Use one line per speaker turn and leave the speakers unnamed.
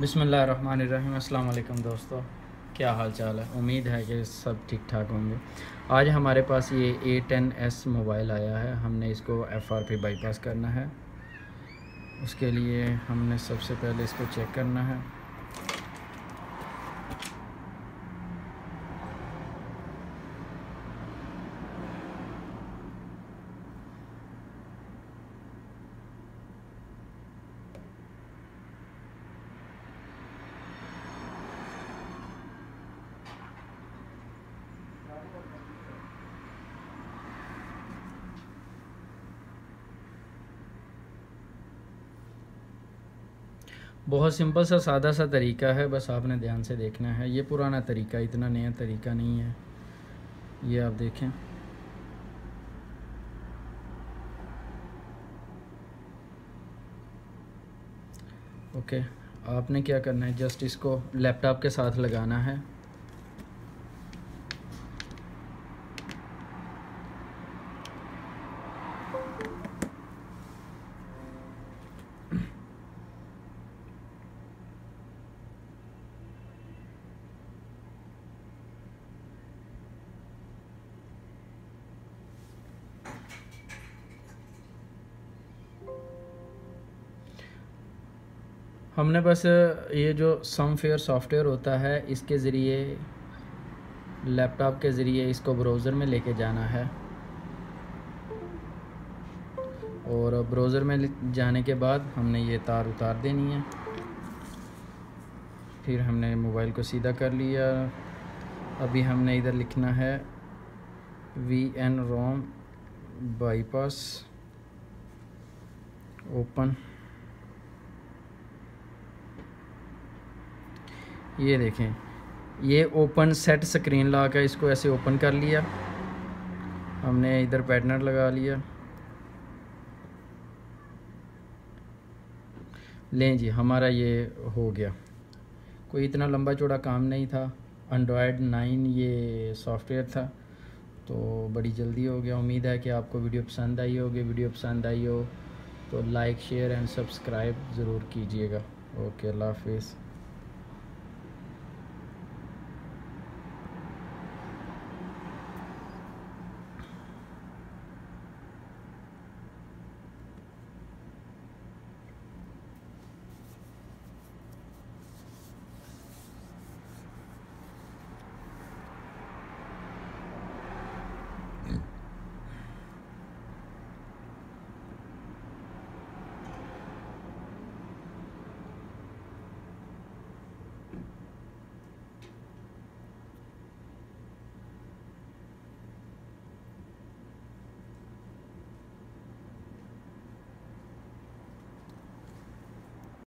बिसमीम अल्लाम दोस्तों, क्या हाल चाल है? उम्मीद है कि सब ठीक ठाक होंगे। आज हमारे पास ये ए टेन एस मोबाइल आया है। हमने इसको एफ़ आर पी बाईपास करना है। उसके लिए हमने सबसे पहले इसको चेक करना है। बहुत सिंपल सा, सादा सा तरीका है, बस आपने ध्यान से देखना है। ये पुराना तरीका, इतना नया तरीका नहीं है। ये आप देखें। ओके, आपने क्या करना है? जस्ट इसको लैपटॉप के साथ लगाना है। हमने बस ये जो सम फेयर सॉफ्टवेयर होता है, इसके ज़रिए लैपटॉप के ज़रिए इसको ब्राउज़र में लेके जाना है। और ब्राउज़र में जाने के बाद हमने ये तार उतार देनी है। फिर हमने मोबाइल को सीधा कर लिया। अभी हमने इधर लिखना है वी एन रोम बाईपास ओपन ये देखें, ये ओपन सेट स्क्रीन ला कर इसको ऐसे ओपन कर लिया। हमने इधर पैटर्नर लगा लिया। लें जी, हमारा ये हो गया। कोई इतना लंबा चौड़ा काम नहीं था। एंड्रॉयड नाइन ये सॉफ्टवेयर था। तो बड़ी जल्दी हो गया। उम्मीद है कि आपको वीडियो पसंद आई होगी। वीडियो पसंद आई हो तो लाइक शेयर एंड सब्सक्राइब ज़रूर कीजिएगा। ओके अल्लाह हाफिज़